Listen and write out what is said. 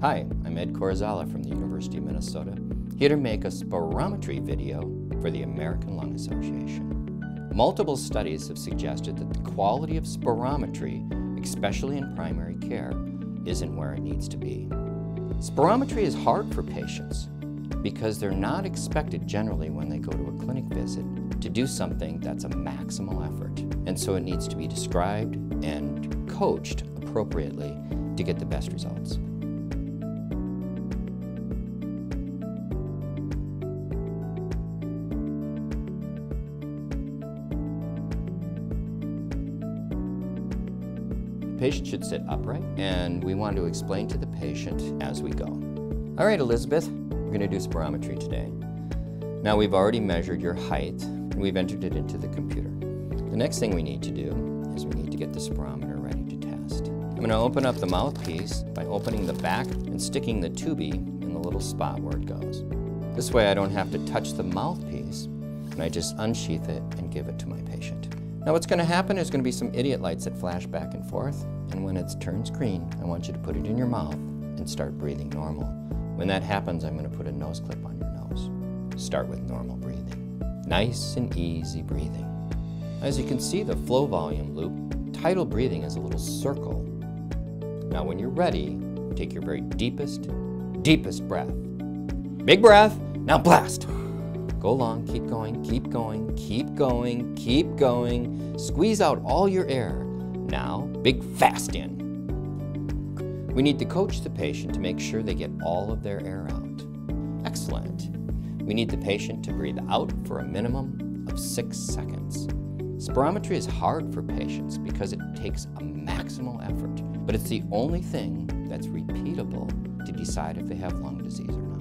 Hi, I'm Ed Corazalla from the University of Minnesota, here to make a spirometry video for the American Lung Association. Multiple studies have suggested that the quality of spirometry, especially in primary care, isn't where it needs to be. Spirometry is hard for patients because they're not expected generally when they go to a clinic visit to do something that's a maximal effort. And so it needs to be described and coached appropriately to get the best results. Patient should sit upright, and we want to explain to the patient as we go. All right, Elizabeth, we're going to do spirometry today. Now we've already measured your height, and we've entered it into the computer. The next thing we need to do is we need to get the spirometer ready to test. I'm going to open up the mouthpiece by opening the back and sticking the tubey in the little spot where it goes. This way I don't have to touch the mouthpiece, and I just unsheath it and give it to my patient. Now what's going to happen is going to be some idiot lights that flash back and forth, and when it turns green, I want you to put it in your mouth and start breathing normal. When that happens, I'm going to put a nose clip on your nose. Start with normal breathing. Nice and easy breathing. As you can see, the flow volume loop, tidal breathing is a little circle. Now when you're ready, take your very deepest, deepest breath. Big breath, now blast. Go long, keep going, keep going, keep going, keep going. Squeeze out all your air. Now, big fast in. We need to coach the patient to make sure they get all of their air out. Excellent. We need the patient to breathe out for a minimum of six seconds. Spirometry is hard for patients because it takes a maximal effort, but it's the only thing that's repeatable to decide if they have lung disease or not.